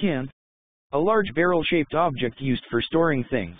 Can. A large barrel-shaped object used for storing things.